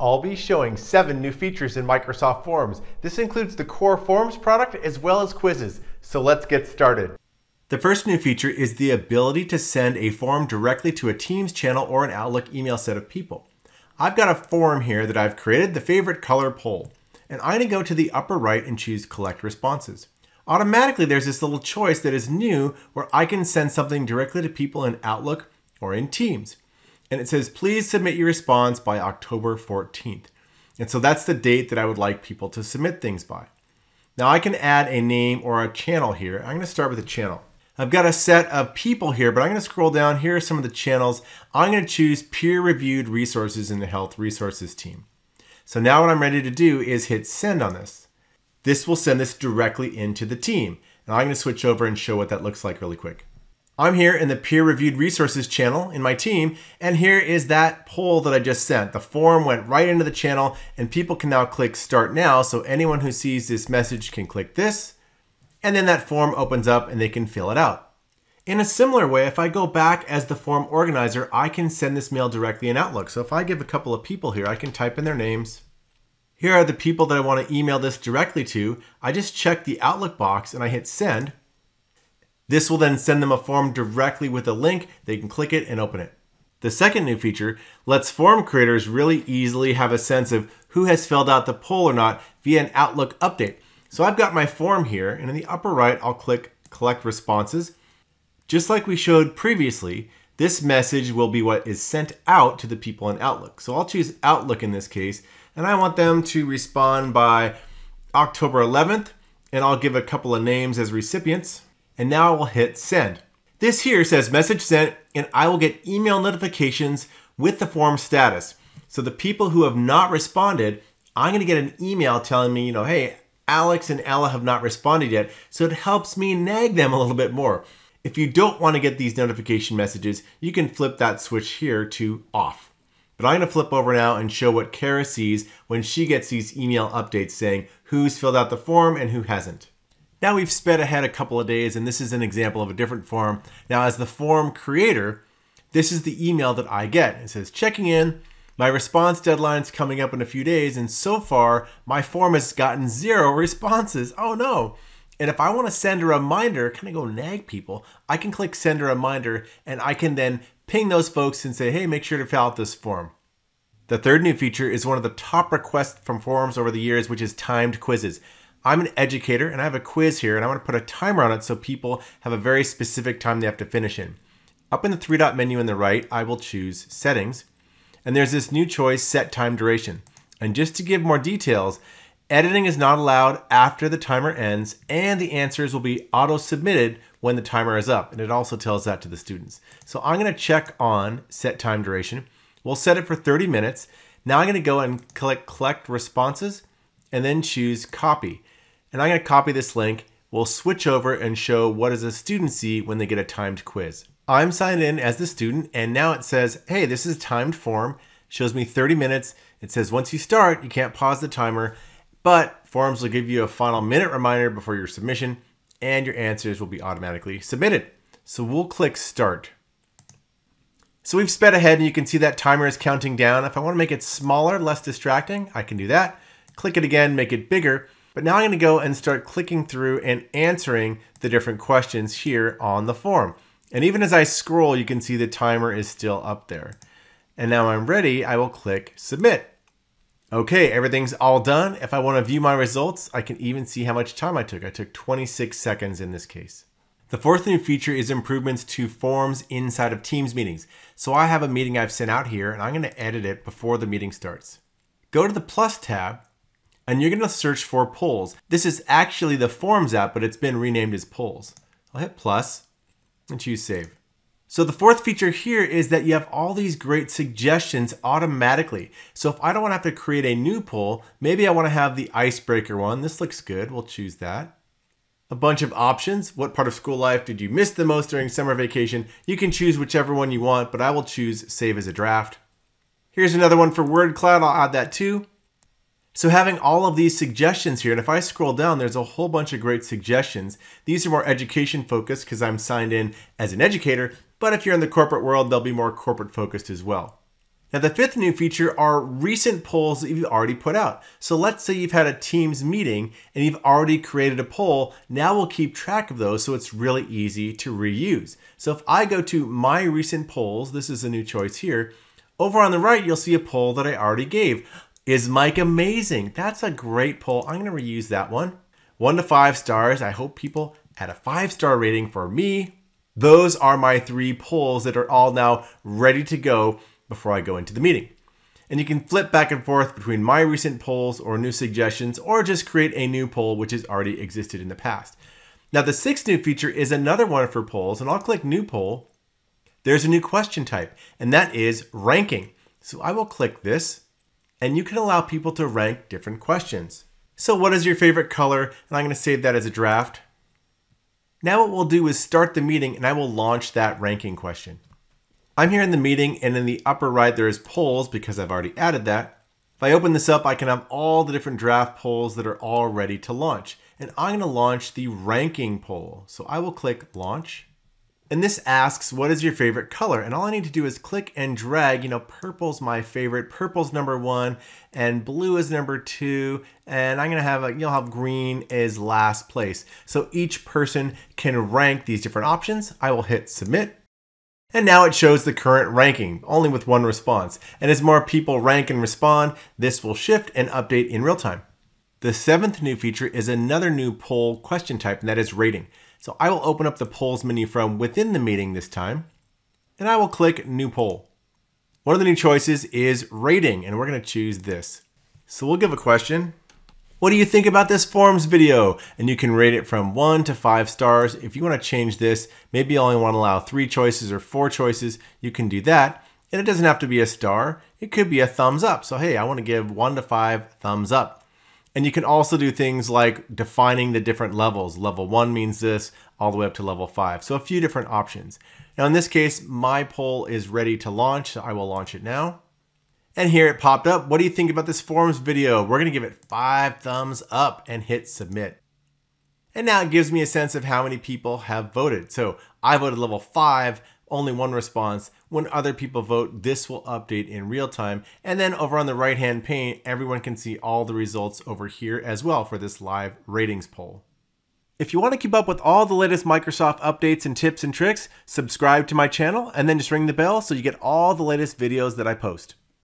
I'll be showing seven new features in Microsoft Forms. This includes the core Forms product as well as quizzes. So let's get started. The first new feature is the ability to send a form directly to a Teams channel or an Outlook email set of people. I've got a form here that I've created, the favorite color poll, and I'm going to go to the upper right and choose collect responses. Automatically, there's this little choice that is new where I can send something directly to people in Outlook or in Teams and it says, please submit your response by October 14th. And so that's the date that I would like people to submit things by. Now I can add a name or a channel here. I'm going to start with a channel. I've got a set of people here, but I'm going to scroll down. Here are some of the channels. I'm going to choose peer-reviewed resources in the health resources team. So now what I'm ready to do is hit send on this. This will send this directly into the team. And I'm going to switch over and show what that looks like really quick. I'm here in the peer reviewed resources channel in my team, and here is that poll that I just sent. The form went right into the channel, and people can now click start now. So anyone who sees this message can click this, and then that form opens up and they can fill it out. In a similar way, if I go back as the form organizer, I can send this mail directly in Outlook. So if I give a couple of people here, I can type in their names. Here are the people that I want to email this directly to. I just check the Outlook box and I hit send. This will then send them a form directly with a link. They can click it and open it. The second new feature lets form creators really easily have a sense of who has filled out the poll or not via an Outlook update. So I've got my form here, and in the upper right, I'll click Collect Responses. Just like we showed previously, this message will be what is sent out to the people in Outlook. So I'll choose Outlook in this case, and I want them to respond by October 11th, and I'll give a couple of names as recipients and now I will hit send. This here says message sent and I will get email notifications with the form status. So the people who have not responded, I'm going to get an email telling me, you know, hey, Alex and Ella have not responded yet. So it helps me nag them a little bit more. If you don't want to get these notification messages, you can flip that switch here to off. But I'm going to flip over now and show what Kara sees when she gets these email updates saying who's filled out the form and who hasn't. Now we've sped ahead a couple of days and this is an example of a different form. Now as the form creator, this is the email that I get. It says checking in, my response deadline's coming up in a few days and so far my form has gotten zero responses. Oh no. And if I want to send a reminder, kind of go nag people, I can click send a reminder and I can then ping those folks and say, hey, make sure to fill out this form. The third new feature is one of the top requests from Forms over the years, which is timed quizzes. I'm an educator and I have a quiz here and I want to put a timer on it so people have a very specific time they have to finish in. Up in the three dot menu on the right, I will choose settings and there's this new choice, set time duration. And just to give more details, editing is not allowed after the timer ends and the answers will be auto submitted when the timer is up. And it also tells that to the students. So I'm going to check on set time duration. We'll set it for 30 minutes. Now I'm going to go and click collect responses and then choose copy. And I'm going to copy this link. We'll switch over and show what does a student see when they get a timed quiz. I'm signed in as the student and now it says, hey, this is a timed form. Shows me 30 minutes. It says once you start, you can't pause the timer, but forms will give you a final minute reminder before your submission and your answers will be automatically submitted. So we'll click start. So we've sped ahead and you can see that timer is counting down. If I want to make it smaller, less distracting, I can do that click it again, make it bigger. But now I'm going to go and start clicking through and answering the different questions here on the form. And even as I scroll, you can see the timer is still up there. And now I'm ready, I will click submit. Okay, everything's all done. If I want to view my results, I can even see how much time I took. I took 26 seconds in this case. The fourth new feature is improvements to forms inside of Teams meetings. So I have a meeting I've sent out here and I'm going to edit it before the meeting starts. Go to the plus tab and you're going to search for polls. This is actually the Forms app, but it's been renamed as polls. I'll hit plus and choose save. So the fourth feature here is that you have all these great suggestions automatically. So if I don't want to have to create a new poll, maybe I want to have the icebreaker one. This looks good. We'll choose that. A bunch of options. What part of school life did you miss the most during summer vacation? You can choose whichever one you want, but I will choose save as a draft. Here's another one for word cloud. I'll add that too. So having all of these suggestions here, and if I scroll down, there's a whole bunch of great suggestions. These are more education focused because I'm signed in as an educator, but if you're in the corporate world, they'll be more corporate focused as well. Now, the fifth new feature are recent polls that you've already put out. So let's say you've had a Teams meeting and you've already created a poll. Now we'll keep track of those so it's really easy to reuse. So if I go to my recent polls, this is a new choice here. Over on the right, you'll see a poll that I already gave. Is Mike amazing? That's a great poll. I'm going to reuse that one. One to five stars. I hope people add a five star rating for me. Those are my three polls that are all now ready to go before I go into the meeting. And you can flip back and forth between my recent polls or new suggestions, or just create a new poll which has already existed in the past. Now, the sixth new feature is another one for polls, and I'll click New Poll. There's a new question type, and that is ranking. So I will click this, and you can allow people to rank different questions. So, what is your favorite color? And I'm going to save that as a draft. Now, what we'll do is start the meeting, and I will launch that ranking question. I'm here in the meeting and in the upper right there is polls because I've already added that. If I open this up, I can have all the different draft polls that are all ready to launch. And I'm gonna launch the ranking poll. So I will click launch. And this asks, what is your favorite color? And all I need to do is click and drag, you know, purple's my favorite, purple's number one, and blue is number two, and I'm gonna have, a, you'll have green is last place. So each person can rank these different options. I will hit submit. And now it shows the current ranking, only with one response. And as more people rank and respond, this will shift and update in real time. The seventh new feature is another new poll question type, and that is rating. So I will open up the polls menu from within the meeting this time, and I will click New Poll. One of the new choices is rating, and we're going to choose this. So we'll give a question, what do you think about this forms video? And you can rate it from one to five stars. If you want to change this, maybe you only want to allow three choices or four choices, you can do that. And it doesn't have to be a star. It could be a thumbs up. So, hey, I want to give one to five thumbs up. And you can also do things like defining the different levels. Level one means this, all the way up to level five. So a few different options. Now in this case, my poll is ready to launch. So I will launch it now. And here it popped up. What do you think about this forms video? We're gonna give it five thumbs up and hit submit. And now it gives me a sense of how many people have voted. So I voted level five, only one response. When other people vote, this will update in real time. And then over on the right hand pane, everyone can see all the results over here as well for this live ratings poll. If you want to keep up with all the latest Microsoft updates and tips and tricks, subscribe to my channel and then just ring the bell so you get all the latest videos that I post.